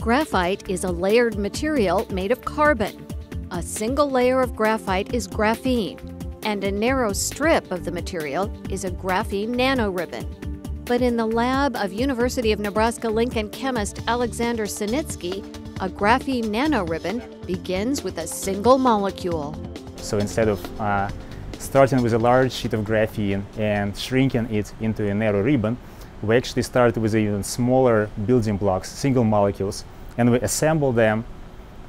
Graphite is a layered material made of carbon. A single layer of graphite is graphene, and a narrow strip of the material is a graphene nanoribbon. But in the lab of University of Nebraska-Lincoln chemist Alexander Sinitskii, a graphene nanoribbon begins with a single molecule. So instead of uh, starting with a large sheet of graphene and shrinking it into a narrow ribbon, we actually start with even smaller building blocks, single molecules, and we assemble them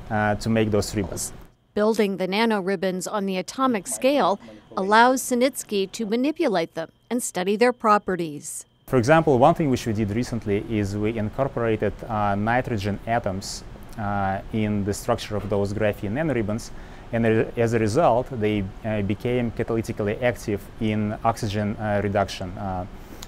uh, to make those ribbons. Building the nanoribbons on the atomic scale allows Sinitskii to manipulate them and study their properties. For example, one thing which we did recently is we incorporated uh, nitrogen atoms uh, in the structure of those graphene nanoribbons, and as a result, they uh, became catalytically active in oxygen uh, reduction.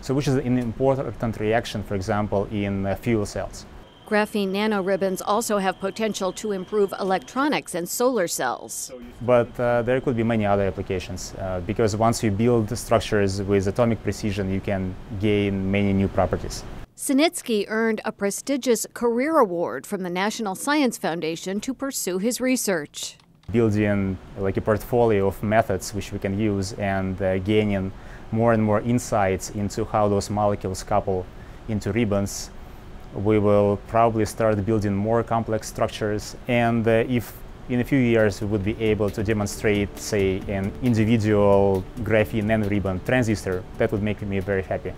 So which is an important reaction, for example, in uh, fuel cells. Graphene nanoribbons also have potential to improve electronics and solar cells. But uh, there could be many other applications uh, because once you build structures with atomic precision, you can gain many new properties. Sinitskii earned a prestigious career award from the National Science Foundation to pursue his research. Building like a portfolio of methods which we can use and uh, gaining more and more insights into how those molecules couple into ribbons, we will probably start building more complex structures. And uh, if in a few years we would be able to demonstrate, say, an individual graphene nanoribbon transistor, that would make me very happy.